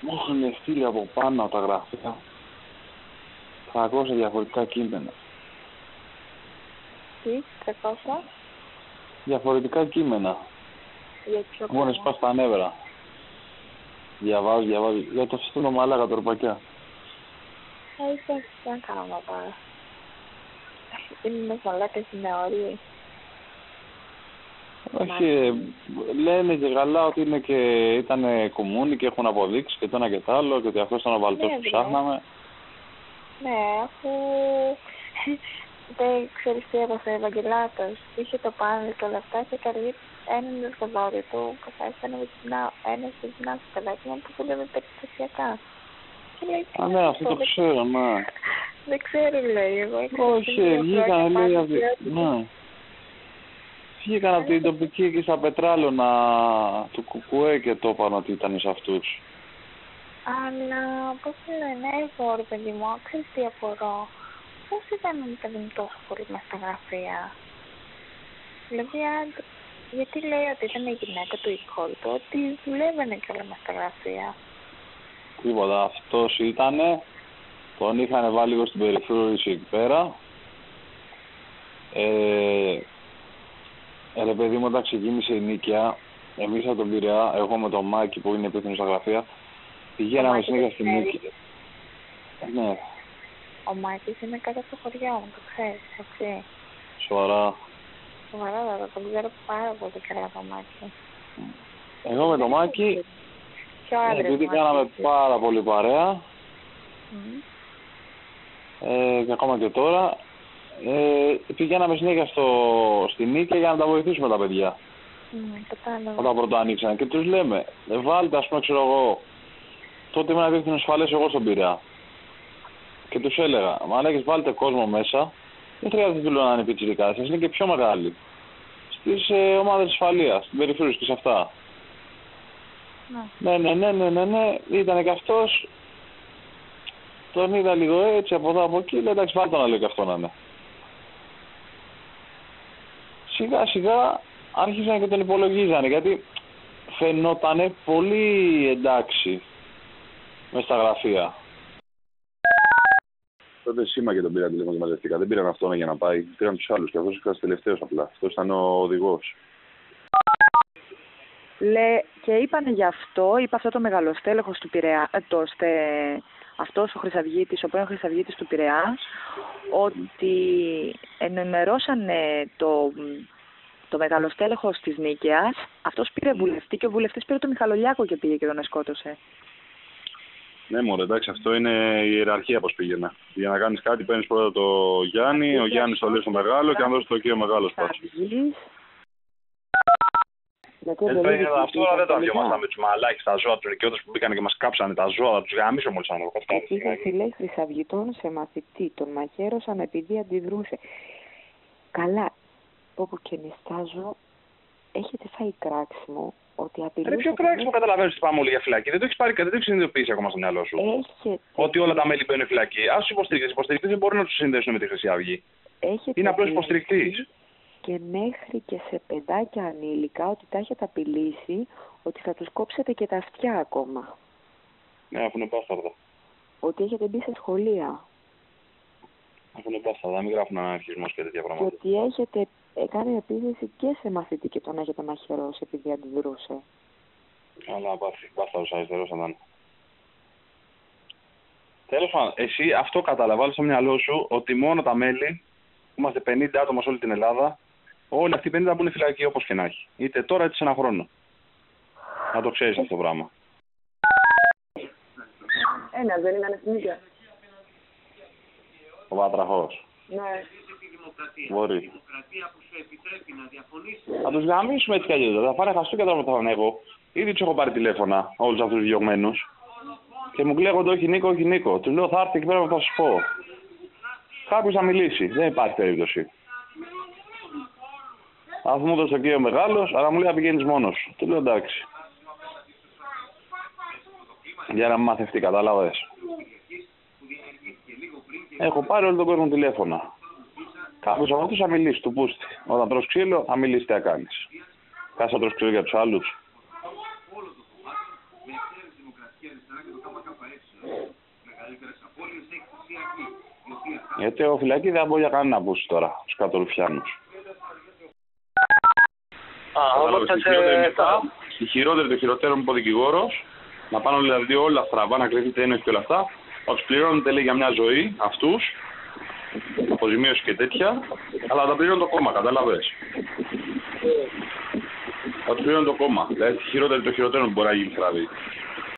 μου έχουν στείλει από πάνω τα γραφεία 300 διαφορετικά κείμενα. Τι, 300, Διαφορετικά κείμενα. για ποιο Μου έχουν πράγμα. σπάσει τα νεύρα. Διαβάζω, διαβάζω. Για το αυτό το μαλάκα το ροπακιά. Ε, είσαι, δεν κάνω τώρα. Είναι με μαλάκες είναι όροι. Όχι, ε, λένε και καλά ότι είναι και ήταν κομμούνι και έχουν αποδείξει και το ένα και το άλλο και ότι αυτός ήταν ο βαλτός Ναι, που ναι. ψάχναμε. Ναι, αφού δεν ξέρεις τι έπαθε ο Ευαγγελάτος. Είχε το πάνελ και όλα αυτά και καλεί έναν εργοδότη του που θα έφτανε με την α- ένα στην κοινά στο παιδάκι μου που δουλεύει περιστασιακά. Και λέει, τι Α, είναι ναι, αυτό το δεν- ξέρω, ναι. Δεν ξέρω, λέει, εγώ έκανα Όχι, στην ίδια βγήκαν, χρόνια λέει, πάνω από και τη- ό,τι. ναι. Βγήκαν από την τοπική εκεί στα Πετράλωνα του Κουκουέ και το είπαν ότι ήταν σε αυτούς; Αλλά πώς το λένε, εγώ ρε παιδί μου, ξέρεις τι απορώ. Πώς ήταν παιδί μου τόσο πολύ μες στα γραφεία; Δηλαδή, αν... γιατί λέει ότι ήταν η γυναίκα του η κόρη του, ότι δουλεύανε και όλα μες στα γραφεία. Τίποτα. Αυτός ήτανε. Τον είχαν βάλει λίγο στην περιφρούρηση εκεί πέρα. Ε, ε, ρε παιδί μου, όταν ξεκίνησε η νίκαια, εμείς από τον Πειραιά, εγώ με τον Μάκη που είναι υπεύθυνος στα γραφεία, πηγαίναμε Μάκης συνέχεια το στην ξέρεις. νίκαια. Ναι, Ο Μάκης είναι κάτω από το χωριό μου, το ξέρεις, έτσι. σοβαρά. Σοβαρά, βέβαια, τον ξέρω πάρα πολύ καλά το Μάκη. Εγώ με τον Μάκη, Και ο άντρας επειδή μου, κάναμε έτσι. πάρα πολύ παρέα, Μμ. ε, και ακόμα και τώρα, ε, πηγαίναμε συνέχεια στο, στη νίκαια για να τα βοηθήσουμε τα παιδιά. Μμ, κατάλαβα. όταν πρώτα ανοίξαν και τους λέμε ε, βάλτε ας πούμε ξέρω εγώ τότε ήμουν υπεύθυνο ασφαλές εγώ στον Πειραιά και τους έλεγα μαλάκες βάλτε κόσμο μέσα δεν χρειάζεται του λέω να είναι πιτσιρικάδες σας είναι και πιο μεγάλοι στις ε, ομάδες ασφαλείας στην περιφέρεια και σε αυτά Ναι. ναι ναι ναι ναι ναι, ναι. ήταν και αυτός τον είδα λίγο έτσι από εδώ από εκεί λέει εντάξει βάλτε να λέω και αυτό να είναι σιγά σιγά άρχισαν και τον υπολογίζανε γιατί φαινότανε πολύ εντάξει μες στα γραφεία. Τότε σήμα και τον πήρα τηλέφωνο και μαζευτήκα. Δεν πήραν αυτόν για να πάει. Πήραν τους άλλους και αυτός ήταν τελευταίος απλά. Αυτός ήταν ο οδηγός. Λέ, και είπανε γι' αυτό, είπε αυτό το μεγαλοστέλεχος του Πειραιά, ε, το, στε, αυτός ο Χρυσαυγίτης, ο πρώην Χρυσαυγίτης του Πειραιάς, ότι ενημερώσανε το, το μεγαλοστέλεχος της Νίκαιας, αυτός πήρε βουλευτή και ο βουλευτής πήρε το Μιχαλολιάκο και πήγε και τον σκότωσε. Ναι, μωρέ, εντάξει, αυτό είναι η ιεραρχία πώς πήγαινε. Για να κάνεις κάτι παίρνεις πρώτα το Γιάννη, ο Γιάννης το λέει στο μεγάλο και αν δώσεις το κύριο μεγάλο σπάσει. Αυγής. Γιατί Ε, ο Βελίδης βέβαια, αυτό τώρα δεν το τελικά. αφιόμασταν με τους μαλάκες τα ζώα τους νοικιώτε που μπήκαν και μας κάψανε τα ζώα, θα του γαμίσω μόλι αν το Πήγε φυλέ Χρυσαυγητών σε μαθητή. Τον μαχαίρωσαν επειδή αντιδρούσε. Καλά, όπου και νιστάζω, έχετε φάει κράξιμο ότι απειλούσε... Ρε, ποιο κράξιμο καταλαβαίνεις ότι πάμε όλοι για φυλακή. Δεν το έχεις πάρει δεν το έχεις συνειδητοποιήσει ακόμα στο μυαλό σου. Έχετε, Ότι όλα τα μέλη μπαίνουν φυλακή. Α του υποστηρικτέ. Οι υποστηρικτέ δεν μπορούν να τους συνδέσουν με τη Χρυσή Αυγή. έχετε Είναι απλό πει υποστηρικτή. Και μέχρι και σε παιδάκια ανήλικα ότι τα έχετε απειλήσει ότι θα τους κόψετε και τα αυτιά ακόμα. Ναι, αφού είναι μπάσταρδα. Ότι έχετε μπει σε σχολεία. Αφού είναι μπάσταρδα, μην γράφουν αναρχισμό και τέτοια Και πράγματα. ότι έχετε ε, κάνει επίθεση και σε μαθητή και τον έχετε μαχαιρώσει επειδή αντιδρούσε. Αλλά πάθη, μπάσταρδο αριστερός θα ήταν. Τέλος πάντων, εσύ αυτό καταλαβαίνει στο μυαλό σου ότι μόνο τα μέλη, που είμαστε 50 άτομα σε όλη την Ελλάδα, όλοι αυτοί οι 50 θα μπουν φυλακή όπως και να έχει. Είτε τώρα είτε σε ένα χρόνο. Να το ξέρεις αυτό το πράγμα. Ένας δεν ήταν στην ίδια. Ο Βάτραχο. Ναι. Μπορεί. Θα τους γαμίσουμε έτσι κι αλλιώς. Θα πάνε χαστούκια τώρα που θα ανέβω. Ήδη τους έχω πάρει τηλέφωνα όλους αυτούς τους διωγμένους. Και μου κλαίγονται όχι Νίκο, όχι Νίκο. Τους λέω θα έρθει εκεί πέρα να θα σου πω. Κάποιος θα μιλήσει. Δεν υπάρχει περίπτωση. Α μου δώσει τον κύριος μεγάλος, αλλά μου λέει να πηγαίνεις μόνος σου. Του λέω εντάξει. Για να μάθεις κατάλαβε. Έχω πάρει όλο τον κόσμο τηλέφωνα. Κάποιο από αυτού θα μιλήσει του πούστη. Όταν τρως ξύλο, θα μιλήσει τι θα κάνεις. Κάτσε να τρως ξύλο για τους άλλους. Γιατί ο φυλακής δεν μπορεί για κανένα πούσει τώρα, τους κατορουφιάνου. Α, όμως θα σε... Η χειρότερη των χειροτέρων μου είπε ο δικηγόρο, να πάνε δηλαδή όλα στραβά, να κρυφτείτε ένοχοι και όλα αυτά, να του πληρώνετε λέει για μια ζωή αυτούς, αποζημίωση και τέτοια, αλλά τα πληρώνει το κόμμα, κατάλαβες. Θα του πληρώνει το κόμμα. Δηλαδή, τη χειρότερη των χειροτέρων που μπορεί να γίνει δηλαδή.